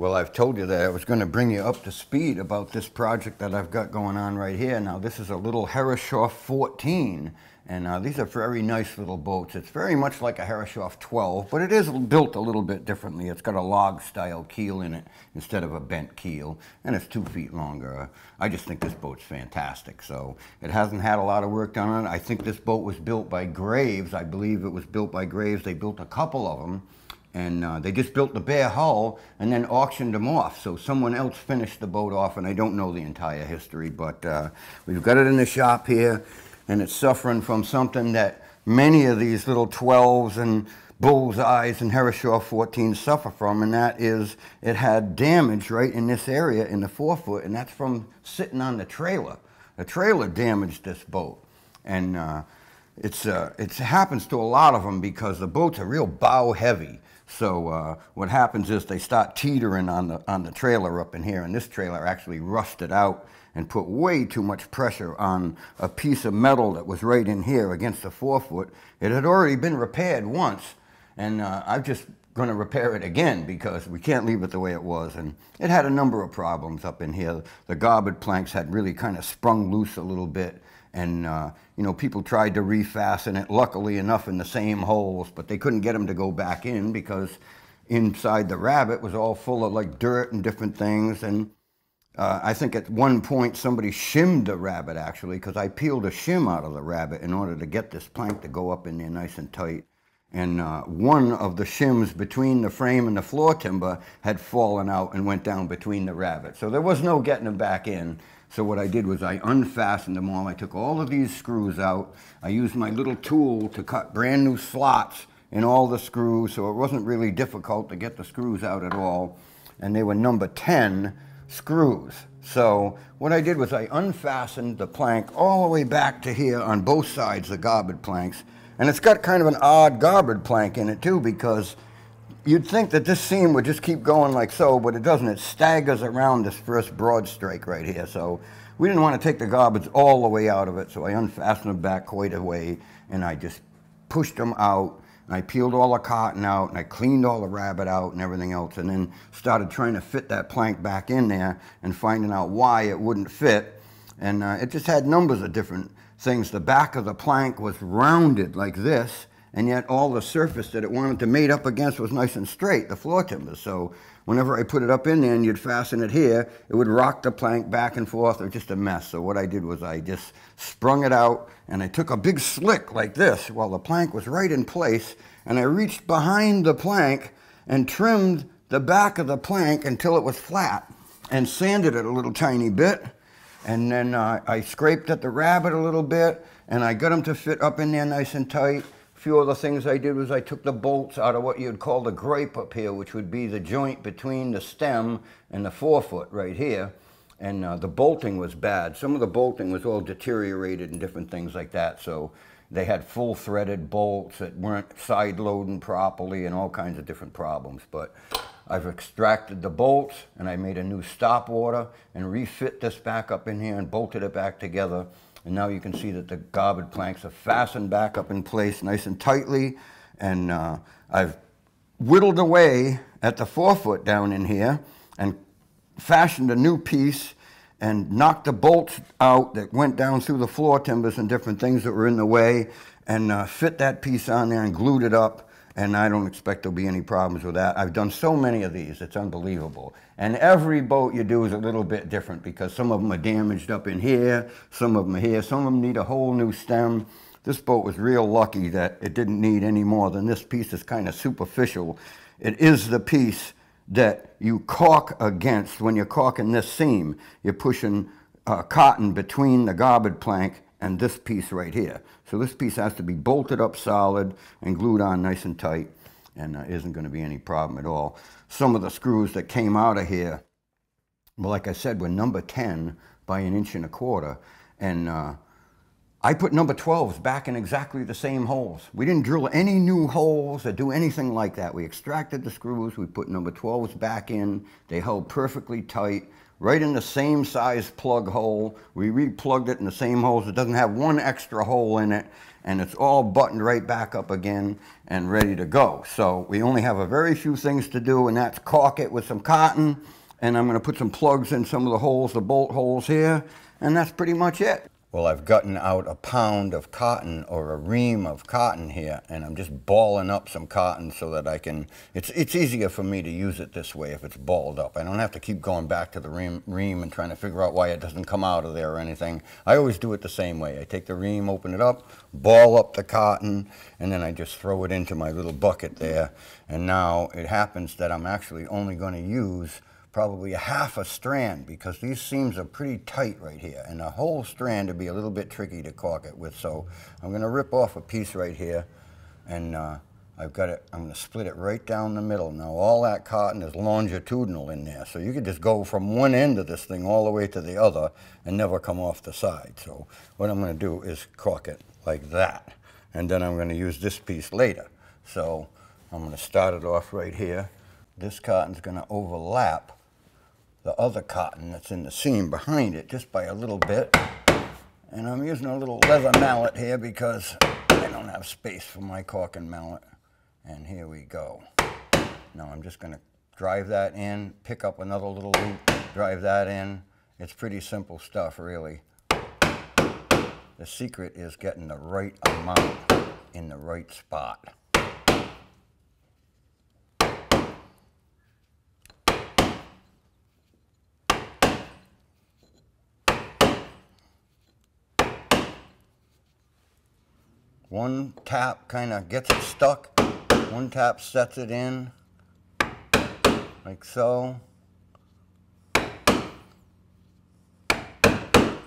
Well, I've told you that I was going to bring you up to speed about this project that I've got going on right here. Now, this is a little Herreshoff 14, and uh, these are very nice little boats. It's very much like a Herreshoff 12, but it is built a little bit differently. It's got a log-style keel in it instead of a bent keel, and it's two feet longer. I just think this boat's fantastic. So it hasn't had a lot of work done on it. I think this boat was built by Graves. I believe it was built by Graves. They built a couple of them and uh, they just built the bare hull and then auctioned them off. So someone else finished the boat off, and I don't know the entire history, but uh, we've got it in the shop here, and it's suffering from something that many of these little 12s and bullseyes and Herreshoff 14s suffer from, and that is it had damage right in this area in the forefoot, and that's from sitting on the trailer. The trailer damaged this boat, and uh, it's, uh, it happens to a lot of them because the boats are real bow heavy. So uh, what happens is they start teetering on the, on the trailer up in here, and this trailer actually rusted out and put way too much pressure on a piece of metal that was right in here against the forefoot. It had already been repaired once, and uh, I'm just going to repair it again because we can't leave it the way it was. And it had a number of problems up in here. The garboard planks had really kind of sprung loose a little bit and, uh, you know, people tried to refasten it, luckily enough, in the same holes, but they couldn't get them to go back in because inside the rabbet was all full of like dirt and different things. And uh, I think at one point somebody shimmed the rabbet actually because I peeled a shim out of the rabbet in order to get this plank to go up in there nice and tight. And uh, one of the shims between the frame and the floor timber had fallen out and went down between the rabbet. So there was no getting them back in. So what I did was I unfastened them all. I took all of these screws out. I used my little tool to cut brand new slots in all the screws, so it wasn't really difficult to get the screws out at all. And they were number 10 screws. So what I did was I unfastened the plank all the way back to here on both sides, the garboard planks. And it's got kind of an odd garboard plank in it too because you'd think that this seam would just keep going like so, but it doesn't. It staggers around this first broad strake right here. So we didn't want to take the garboard all the way out of it, so I unfastened them back quite a way, and I just pushed them out. And I peeled all the cotton out, and I cleaned all the rabbet out and everything else, and then started trying to fit that plank back in there and finding out why it wouldn't fit. And uh, it just had numbers of different things. The back of the plank was rounded like this, and yet all the surface that it wanted to mate up against was nice and straight, the floor timber. So whenever I put it up in there and you'd fasten it here, it would rock the plank back and forth. It was just a mess. So what I did was I just sprung it out and I took a big slick like this while the plank was right in place and I reached behind the plank and trimmed the back of the plank until it was flat and sanded it a little tiny bit. And then uh, I scraped at the rabbet a little bit and I got them to fit up in there nice and tight few other things I did was I took the bolts out of what you'd call the gripe up here, which would be the joint between the stem and the forefoot right here. And uh, the bolting was bad. Some of the bolting was all deteriorated and different things like that. So they had full threaded bolts that weren't side loading properly and all kinds of different problems. But I've extracted the bolts and I made a new stop water and refit this back up in here and bolted it back together. And now you can see that the garboard planks are fastened back up in place nice and tightly. And uh, I've whittled away at the forefoot down in here and fashioned a new piece and knocked the bolts out that went down through the floor timbers and different things that were in the way and uh, fit that piece on there and glued it up and I don't expect there'll be any problems with that. I've done so many of these, it's unbelievable. And every boat you do is a little bit different because some of them are damaged up in here, some of them are here, some of them need a whole new stem. This boat was real lucky that it didn't need any more than this piece is kind of superficial. It is the piece that you caulk against when you're caulking this seam. You're pushing uh, cotton between the garboard plank and this piece right here. So this piece has to be bolted up solid and glued on nice and tight and uh, isn't going to be any problem at all. Some of the screws that came out of here, well, like I said, were number 10 by an inch and a quarter. And uh, I put number 12s back in exactly the same holes. We didn't drill any new holes or do anything like that. We extracted the screws, we put number 12s back in, they held perfectly tight, right in the same size plug hole. We replugged it in the same holes. It doesn't have one extra hole in it, and it's all buttoned right back up again and ready to go. So we only have a very few things to do, and that's caulk it with some cotton, and I'm gonna put some plugs in some of the holes, the bolt holes here, and that's pretty much it. Well, I've gotten out a pound of cotton or a ream of cotton here, and I'm just balling up some cotton so that I can, it's, it's easier for me to use it this way if it's balled up. I don't have to keep going back to the ream, ream and trying to figure out why it doesn't come out of there or anything. I always do it the same way. I take the ream, open it up, ball up the cotton, and then I just throw it into my little bucket there. And now it happens that I'm actually only going to use probably a half a strand because these seams are pretty tight right here and a whole strand would be a little bit tricky to caulk it with. So I'm going to rip off a piece right here and uh, I've got it I'm going to split it right down the middle. Now all that cotton is longitudinal in there so you could just go from one end of this thing all the way to the other and never come off the side. So what I'm going to do is caulk it like that and then I'm going to use this piece later. So I'm going to start it off right here. This cotton's going to overlap the other cotton that's in the seam behind it just by a little bit. And I'm using a little leather mallet here because I don't have space for my caulking mallet. And here we go. Now I'm just going to drive that in, pick up another little loop, drive that in. It's pretty simple stuff, really. The secret is getting the right amount in the right spot. One tap kind of gets it stuck. One tap sets it in, like so.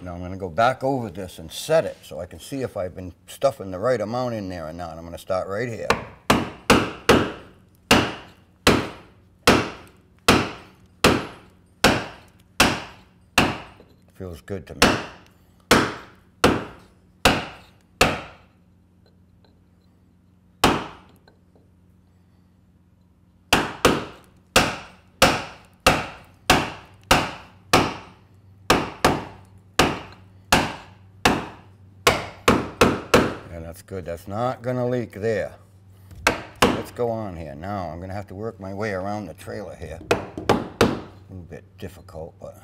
Now I'm going to go back over this and set it so I can see if I've been stuffing the right amount in there or not. I'm going to start right here. Feels good to me. That's good. That's not going to leak there. Let's go on here. Now I'm going to have to work my way around the trailer here. A little bit difficult, but...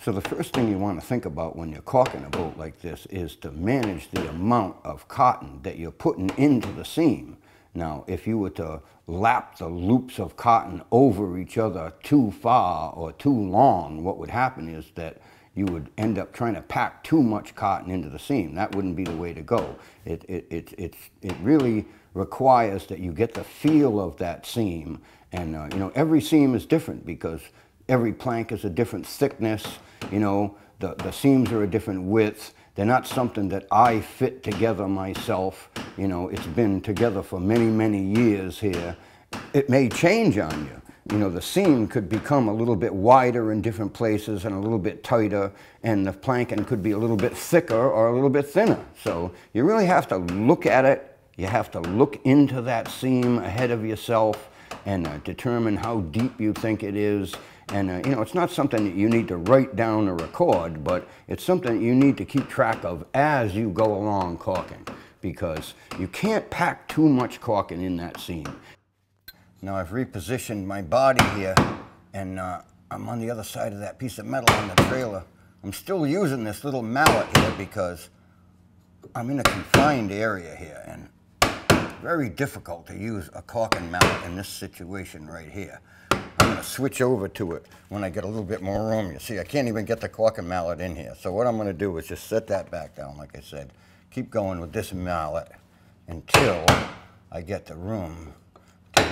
So the first thing you want to think about when you're caulking a boat like this is to manage the amount of cotton that you're putting into the seam. Now, if you were to lap the loops of cotton over each other too far or too long, what would happen is that you would end up trying to pack too much cotton into the seam. That wouldn't be the way to go. It, it, it, it, it really requires that you get the feel of that seam. And, uh, you know, every seam is different because every plank is a different thickness. You know, the, the seams are a different width. They're not something that I fit together myself. You know, it's been together for many, many years here. It may change on you you know, the seam could become a little bit wider in different places and a little bit tighter, and the planking could be a little bit thicker or a little bit thinner. So you really have to look at it. You have to look into that seam ahead of yourself and uh, determine how deep you think it is. And, uh, you know, it's not something that you need to write down or record, but it's something you need to keep track of as you go along caulking because you can't pack too much caulking in that seam. Now I've repositioned my body here and uh, I'm on the other side of that piece of metal on the trailer. I'm still using this little mallet here because I'm in a confined area here and very difficult to use a caulking mallet in this situation right here. I'm going to switch over to it when I get a little bit more room. You see, I can't even get the caulking mallet in here. So what I'm going to do is just set that back down, like I said. Keep going with this mallet until I get the room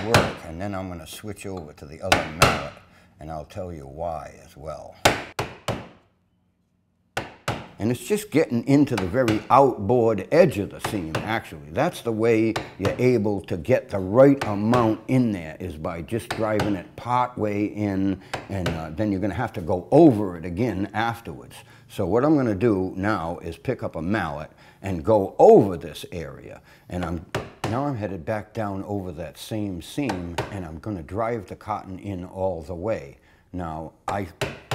work and then I'm going to switch over to the other mallet and I'll tell you why as well. and it's just getting into the very outboard edge of the seam, actually. That's the way you're able to get the right amount in there, is by just driving it part way in, and uh, then you're gonna have to go over it again afterwards. So what I'm gonna do now is pick up a mallet and go over this area. And I'm now I'm headed back down over that same seam and I'm gonna drive the cotton in all the way. Now I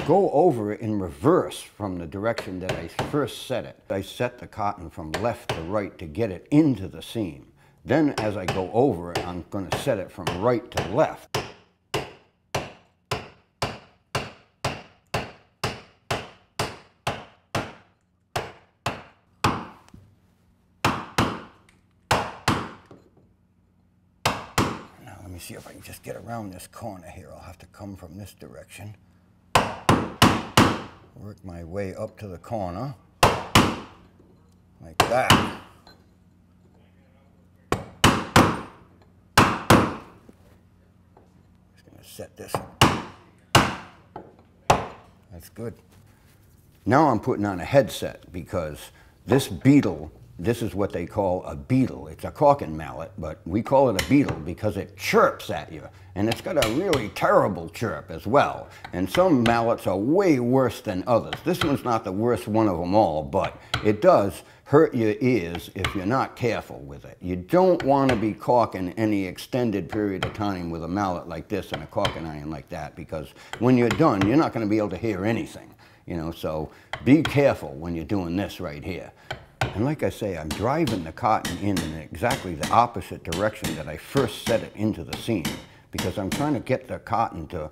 go over in reverse from the direction that I first set it. I set the cotton from left to right to get it into the seam. Then as I go over I'm gonna set it from right to left. me see if I can just get around this corner here. I'll have to come from this direction. Work my way up to the corner. Like that. Just gonna set this That's good. Now I'm putting on a headset because this beetle this is what they call a beetle. It's a caulking mallet, but we call it a beetle because it chirps at you. And it's got a really terrible chirp as well. And some mallets are way worse than others. This one's not the worst one of them all, but it does hurt your ears if you're not careful with it. You don't want to be caulking any extended period of time with a mallet like this and a caulking iron like that because when you're done, you're not going to be able to hear anything. You know, so be careful when you're doing this right here. And like I say, I'm driving the cotton in in exactly the opposite direction that I first set it into the seam because I'm trying to get the cotton to,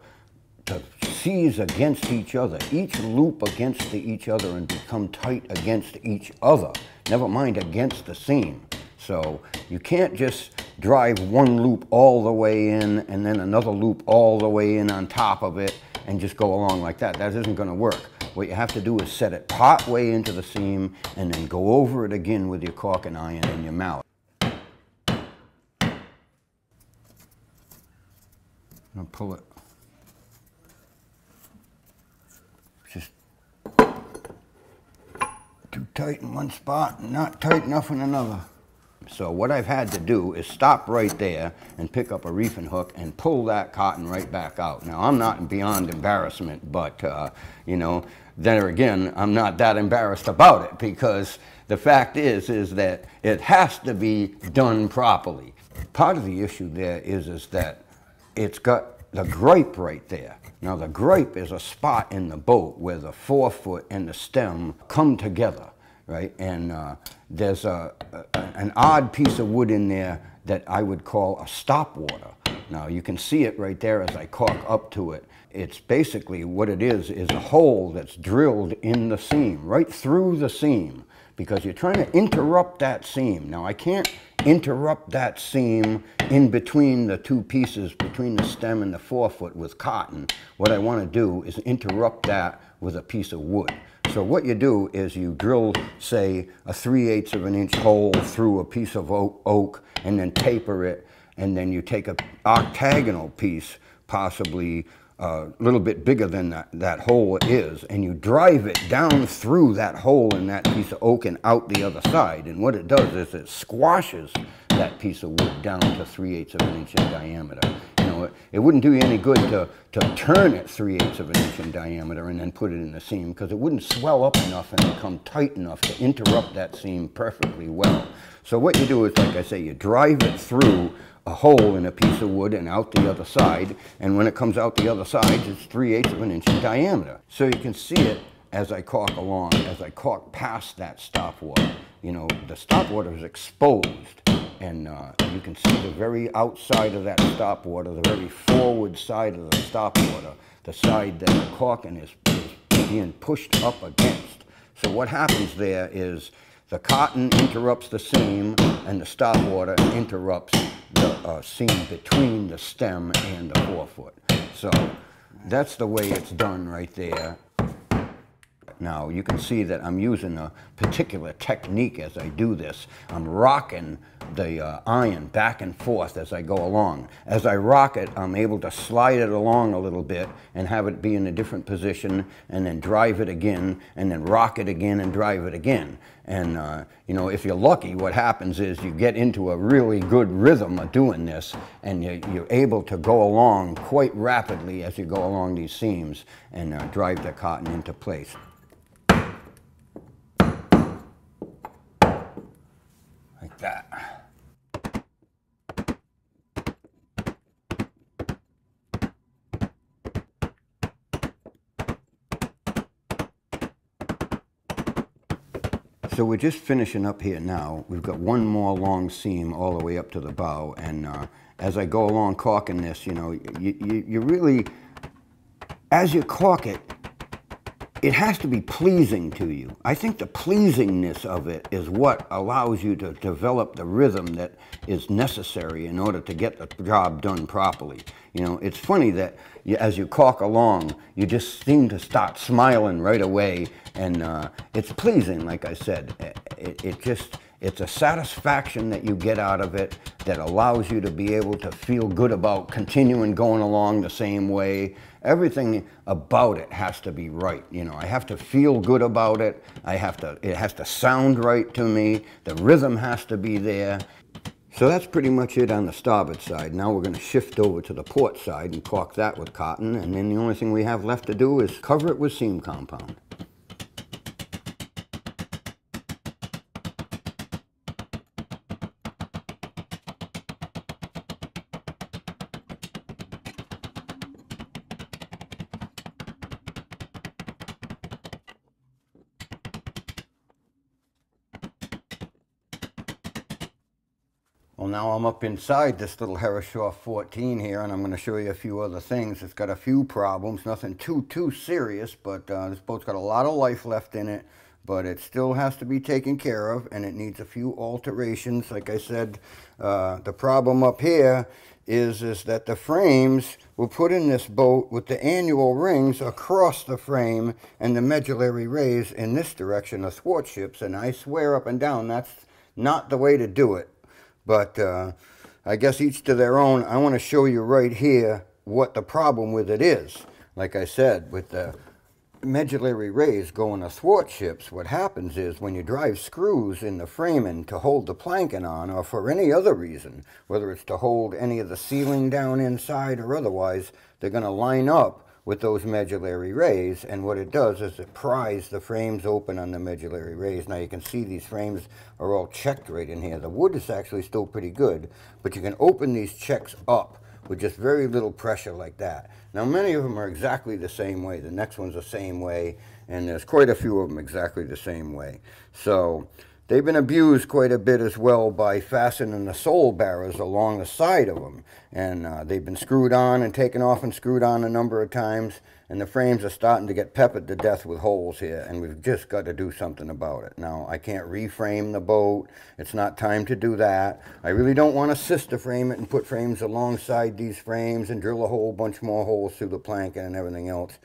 to seize against each other, each loop against each other and become tight against each other, never mind against the seam. So you can't just drive one loop all the way in and then another loop all the way in on top of it and just go along like that. That isn't going to work. What you have to do is set it part way into the seam and then go over it again with your caulking iron and your mallet. I'll pull it. Just too tight in one spot and not tight enough in another. So what I've had to do is stop right there and pick up a reefing hook and pull that cotton right back out. Now I'm not beyond embarrassment, but uh, you know, then again, I'm not that embarrassed about it because the fact is, is that it has to be done properly. Part of the issue there is, is that it's got the gripe right there. Now the gripe is a spot in the boat where the forefoot and the stem come together, right? And uh, there's a, a, an odd piece of wood in there that I would call a stop water. Now you can see it right there as I caulk up to it. It's basically what it is, is a hole that's drilled in the seam, right through the seam, because you're trying to interrupt that seam. Now I can't interrupt that seam in between the two pieces, between the stem and the forefoot with cotton. What I want to do is interrupt that with a piece of wood. So what you do is you drill, say, a 3 eighths of an inch hole through a piece of oak and then taper it, and then you take a octagonal piece, possibly a little bit bigger than that, that hole is, and you drive it down through that hole in that piece of oak and out the other side. And what it does is it squashes that piece of wood down to 3 eighths of an inch in diameter. It, it wouldn't do you any good to, to turn it 3 eighths of an inch in diameter and then put it in the seam because it wouldn't swell up enough and become tight enough to interrupt that seam perfectly well. So what you do is, like I say, you drive it through a hole in a piece of wood and out the other side. And when it comes out the other side, it's 3 eighths of an inch in diameter. So you can see it as I caulk along, as I caulk past that stop water. You know, the stop water is exposed. And uh, you can see the very outside of that stop water, the very forward side of the stop water, the side that the caulking is, is being pushed up against. So what happens there is the cotton interrupts the seam and the stop water interrupts the uh, seam between the stem and the forefoot. So that's the way it's done right there. Now you can see that I'm using a particular technique as I do this. I'm rocking the uh, iron back and forth as I go along. As I rock it, I'm able to slide it along a little bit and have it be in a different position and then drive it again and then rock it again and drive it again. And, uh, you know, if you're lucky, what happens is you get into a really good rhythm of doing this and you, are able to go along quite rapidly as you go along these seams and uh, drive the cotton into place. Like that. So we're just finishing up here now. We've got one more long seam all the way up to the bow. And uh, as I go along caulking this, you know, you, you, you really, as you caulk it, it has to be pleasing to you. I think the pleasingness of it is what allows you to develop the rhythm that is necessary in order to get the job done properly. You know, it's funny that you, as you caulk along, you just seem to start smiling right away, and uh, it's pleasing, like I said. It, it just, it's a satisfaction that you get out of it that allows you to be able to feel good about continuing going along the same way. Everything about it has to be right. You know, I have to feel good about it. I have to, it has to sound right to me. The rhythm has to be there. So that's pretty much it on the starboard side. Now we're going to shift over to the port side and caulk that with cotton. And then the only thing we have left to do is cover it with seam compound. Well, now I'm up inside this little Herreshoff 14 here, and I'm going to show you a few other things. It's got a few problems, nothing too, too serious, but uh, this boat's got a lot of life left in it, but it still has to be taken care of, and it needs a few alterations. Like I said, uh, the problem up here is, is that the frames were put in this boat with the annual rings across the frame and the medullary rays in this direction of thwartships, and I swear up and down that's not the way to do it. But uh, I guess each to their own. I want to show you right here what the problem with it is. Like I said, with the medullary rays going athwartships, what happens is when you drive screws in the framing to hold the planking on, or for any other reason, whether it's to hold any of the ceiling down inside or otherwise, they're going to line up with those medullary rays and what it does is it pries the frames open on the medullary rays. Now you can see these frames are all checked right in here. The wood is actually still pretty good but you can open these checks up with just very little pressure like that. Now many of them are exactly the same way. The next one's the same way and there's quite a few of them exactly the same way. So They've been abused quite a bit as well by fastening the sole bearers along the side of them. And uh, they've been screwed on and taken off and screwed on a number of times. And the frames are starting to get peppered to death with holes here. And we've just got to do something about it. Now, I can't reframe the boat. It's not time to do that. I really don't want to sister frame it and put frames alongside these frames and drill a whole bunch more holes through the planking and everything else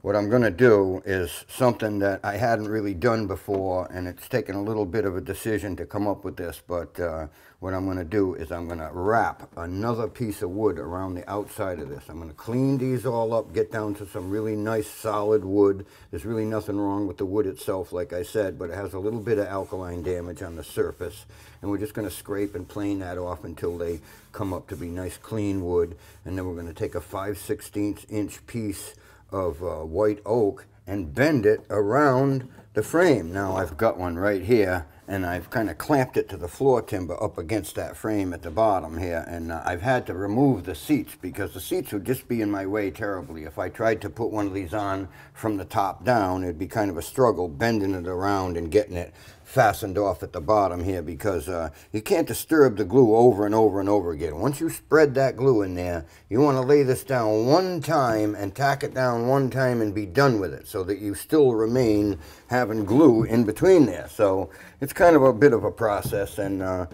what I'm going to do is something that I hadn't really done before, and it's taken a little bit of a decision to come up with this, but uh, what I'm going to do is I'm going to wrap another piece of wood around the outside of this. I'm going to clean these all up, get down to some really nice solid wood. There's really nothing wrong with the wood itself, like I said, but it has a little bit of alkaline damage on the surface, and we're just going to scrape and plane that off until they come up to be nice clean wood, and then we're going to take a 5 16 inch piece of uh, white oak and bend it around the frame. Now I've got one right here and I've kind of clamped it to the floor timber up against that frame at the bottom here and uh, I've had to remove the seats because the seats would just be in my way terribly. If I tried to put one of these on from the top down it'd be kind of a struggle bending it around and getting it fastened off at the bottom here because uh, you can't disturb the glue over and over and over again. Once you spread that glue in there, you want to lay this down one time and tack it down one time and be done with it so that you still remain having glue in between there. So it's kind of a bit of a process and uh,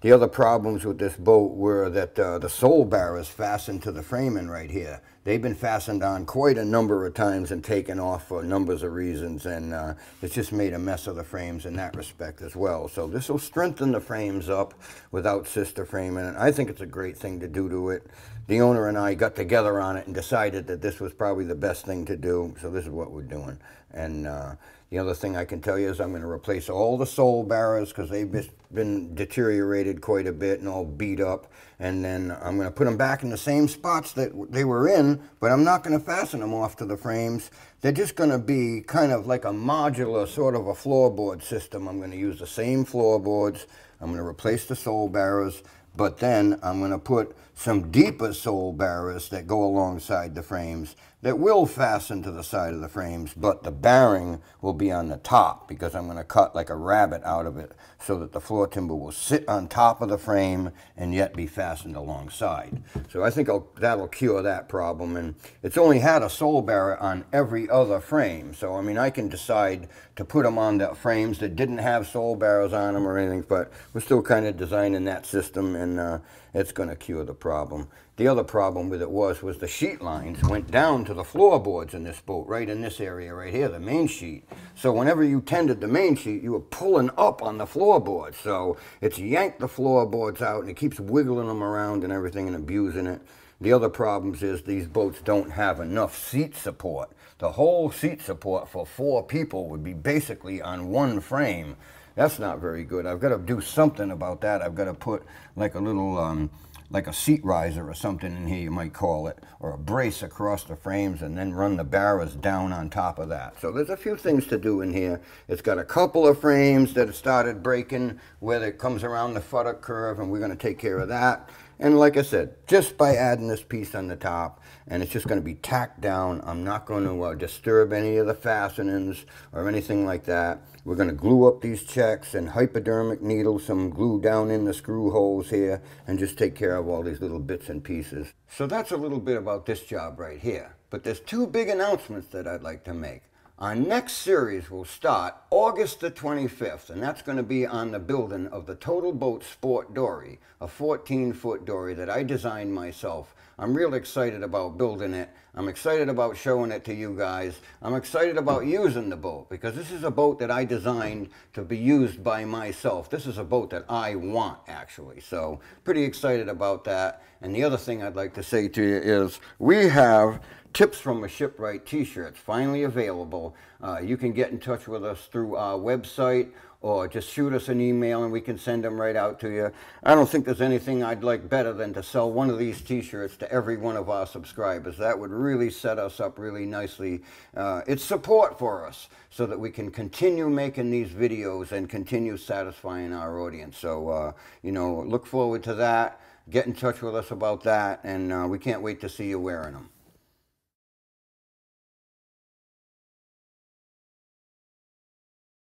the other problems with this boat were that uh, the sole bar is fastened to the framing right here. They've been fastened on quite a number of times and taken off for numbers of reasons, and uh, it's just made a mess of the frames in that respect as well. So this will strengthen the frames up without sister framing, and I think it's a great thing to do to it. The owner and I got together on it and decided that this was probably the best thing to do, so this is what we're doing. And uh, the other thing I can tell you is I'm going to replace all the sole bearers because they've been deteriorated quite a bit and all beat up. And then I'm going to put them back in the same spots that they were in, but I'm not going to fasten them off to the frames. They're just going to be kind of like a modular sort of a floorboard system. I'm going to use the same floorboards. I'm going to replace the sole bearers, but then I'm going to put some deeper sole bearers that go alongside the frames that will fasten to the side of the frames, but the bearing will be on the top because I'm going to cut like a rabbet out of it so that the floor timber will sit on top of the frame and yet be fastened alongside. So I think I'll, that'll cure that problem. And it's only had a sole bearer on every other frame. So, I mean, I can decide to put them on the frames that didn't have sole bearers on them or anything, but we're still kind of designing that system and uh, it's going to cure the problem. The other problem with it was, was the sheet lines went down to the floorboards in this boat, right in this area right here, the main sheet. So whenever you tended the main sheet, you were pulling up on the floorboards. So it's yanked the floorboards out and it keeps wiggling them around and everything and abusing it. The other problems is these boats don't have enough seat support. The whole seat support for four people would be basically on one frame. That's not very good. I've got to do something about that. I've got to put like a little um, like a seat riser or something in here, you might call it, or a brace across the frames and then run the bearers down on top of that. So there's a few things to do in here. It's got a couple of frames that have started breaking where it comes around the futtock curve and we're going to take care of that. And like I said, just by adding this piece on the top, and it's just going to be tacked down, I'm not going to uh, disturb any of the fastenings or anything like that. We're going to glue up these checks and hypodermic needle some glue down in the screw holes here and just take care of all these little bits and pieces. So that's a little bit about this job right here. But there's two big announcements that I'd like to make. Our next series will start August the 25th, and that's going to be on the building of the TotalBoat Sport Dory, a 14-foot dory that I designed myself. I'm real excited about building it. I'm excited about showing it to you guys. I'm excited about using the boat because this is a boat that I designed to be used by myself. This is a boat that I want, actually. So pretty excited about that. And the other thing I'd like to say to you is we have Tips from a Shipwright t-shirts finally available. Uh, you can get in touch with us through our website or just shoot us an email and we can send them right out to you. I don't think there's anything I'd like better than to sell one of these t-shirts to every one of our subscribers. That would really set us up really nicely. Uh, it's support for us so that we can continue making these videos and continue satisfying our audience. So, uh, you know, look forward to that. Get in touch with us about that and uh, we can't wait to see you wearing them.